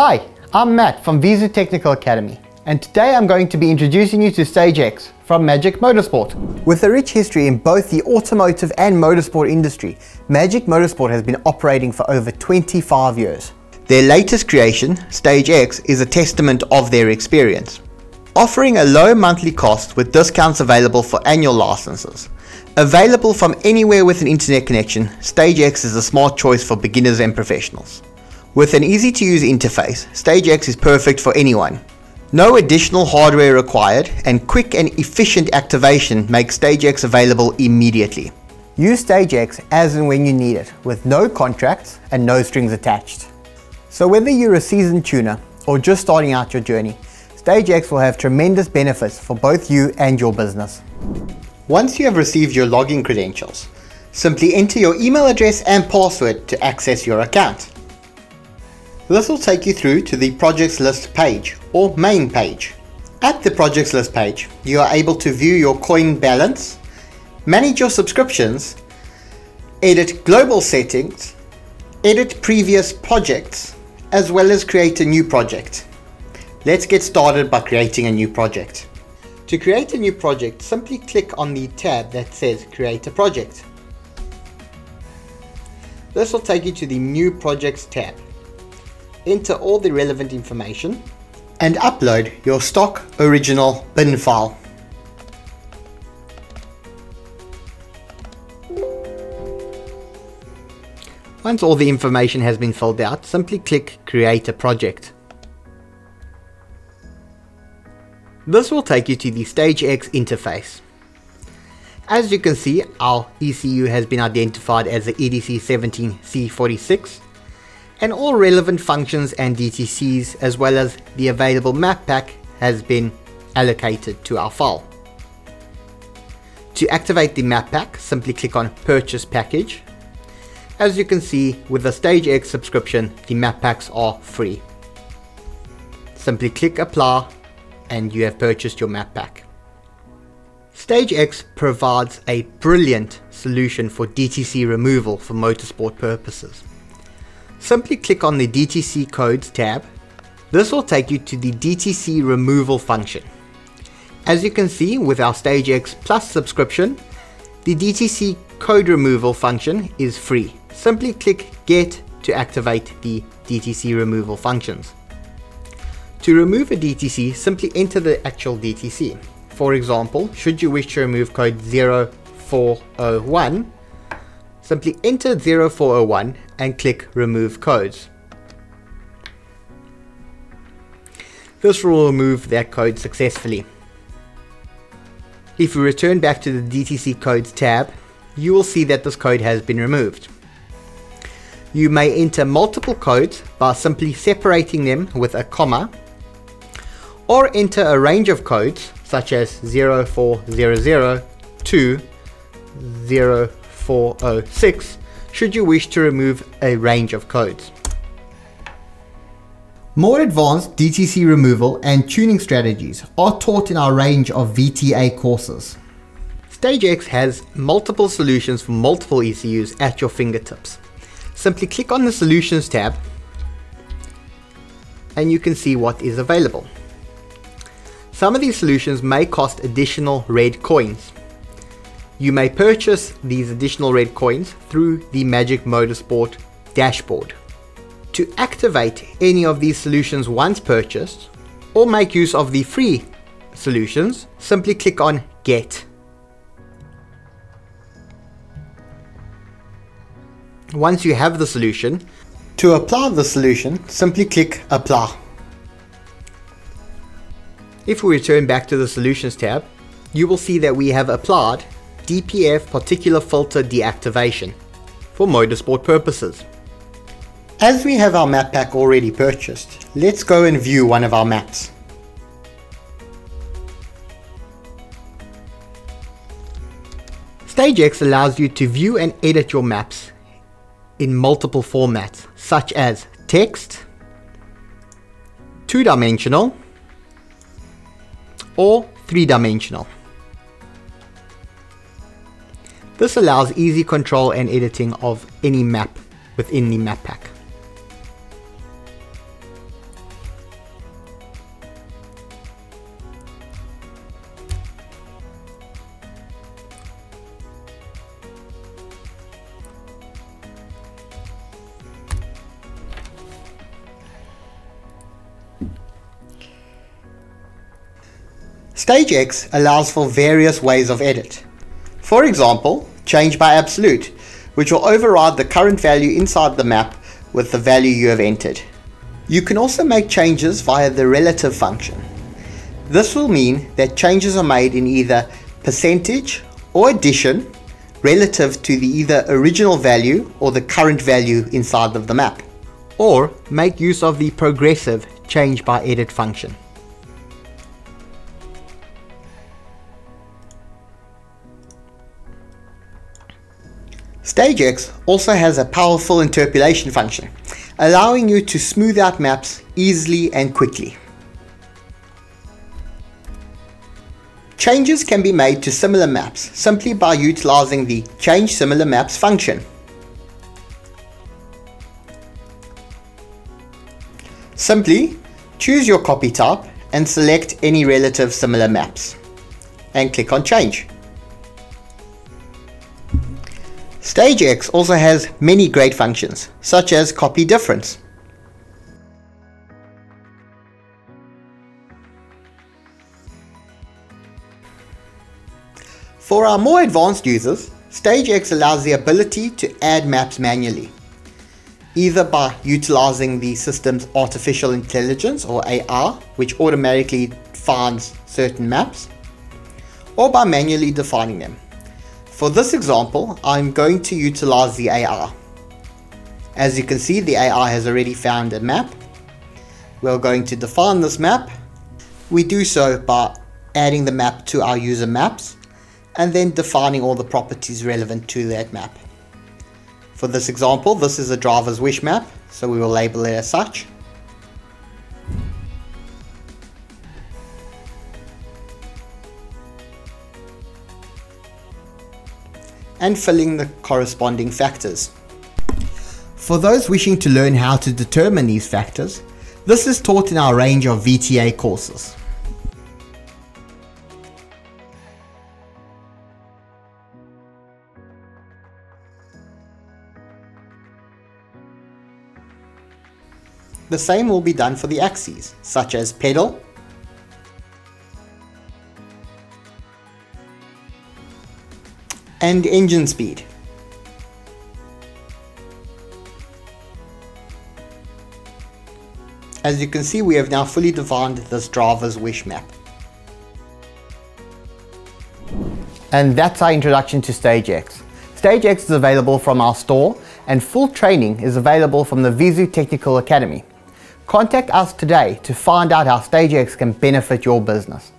Hi, I'm Matt from Viezu Technical Academy, and today I'm going to be introducing you to Stage X from Magic Motorsport. With a rich history in both the automotive and motorsport industry, Magic Motorsport has been operating for over 25 years. Their latest creation, Stage X, is a testament of their experience. Offering a low monthly cost with discounts available for annual licenses. Available from anywhere with an internet connection, Stage X is a smart choice for beginners and professionals. With an easy to use interface, Stage X is perfect for anyone. No additional hardware required and quick and efficient activation makes Stage X available immediately. Use Stage X as and when you need it, with no contracts and no strings attached. So whether you're a seasoned tuner or just starting out your journey, Stage X will have tremendous benefits for both you and your business. Once you have received your login credentials, simply enter your email address and password to access your account. This will take you through to the projects list page or main page. At the projects list page, you are able to view your coin balance, manage your subscriptions, edit global settings, edit previous projects, as well as create a new project. Let's get started by creating a new project. To create a new project, simply click on the tab that says create a project. This will take you to the new projects tab enter all the relevant information, and upload your stock original bin file. Once all the information has been filled out, simply click Create a Project. This will take you to the Stage X interface. As you can see, our ECU has been identified as the EDC17C46 and all relevant functions and DTCs as well as the available map pack has been allocated to our file. To activate the map pack, simply click on purchase package. As you can see with the Stage X subscription, the map packs are free. Simply click apply and you have purchased your map pack. Stage X provides a brilliant solution for DTC removal for motorsport purposes. Simply click on the DTC codes tab. This will take you to the DTC removal function. As you can see with our Stage X Plus subscription, the DTC code removal function is free. Simply click Get to activate the DTC removal functions. To remove a DTC, simply enter the actual DTC. For example, should you wish to remove code 0401, simply enter 0401 and click remove codes. This will remove that code successfully. If we return back to the DTC codes tab, you will see that this code has been removed. You may enter multiple codes by simply separating them with a comma, or enter a range of codes such as 0400 to 0406 should you wish to remove a range of codes. More advanced DTC removal and tuning strategies are taught in our range of VTA courses. StageX has multiple solutions for multiple ECUs at your fingertips. Simply click on the Solutions tab and you can see what is available. Some of these solutions may cost additional red coins, you may purchase these additional red coins through the Magic Motorsport dashboard. To activate any of these solutions once purchased, or make use of the free solutions, simply click on Get. Once you have the solution, to apply the solution, simply click Apply. If we return back to the Solutions tab, you will see that we have applied DPF particular filter deactivation for motorsport purposes. As we have our map pack already purchased, let's go and view one of our maps. StageX allows you to view and edit your maps in multiple formats such as text, two-dimensional, or three-dimensional. This allows easy control and editing of any map within the map pack. Stage X allows for various ways of edit. For example, change by absolute, which will override the current value inside the map with the value you have entered. You can also make changes via the relative function. This will mean that changes are made in either percentage or addition relative to the either original value or the current value inside of the map. Or make use of the progressive change by edit function. StageX also has a powerful interpolation function, allowing you to smooth out maps easily and quickly. Changes can be made to similar maps simply by utilizing the Change Similar Maps function. Simply choose your copy type and select any relative similar maps and click on Change. StageX also has many great functions such as copy difference. For our more advanced users, StageX allows the ability to add maps manually, either by utilizing the system's artificial intelligence or AI, which automatically finds certain maps, or by manually defining them. For this example, I'm going to utilize the AI. As you can see, the AI has already found a map. We're going to define this map. We do so by adding the map to our user maps and then defining all the properties relevant to that map. For this example, this is a driver's wish map, so we will label it as such. And filling the corresponding factors. For those wishing to learn how to determine these factors, this is taught in our range of VTA courses. The same will be done for the axes, such as pedal, and engine speed. As you can see, we have now fully defined this driver's wish map. And that's our introduction to StageX. StageX is available from our store and full training is available from the Viezu Technical Academy. Contact us today to find out how StageX can benefit your business.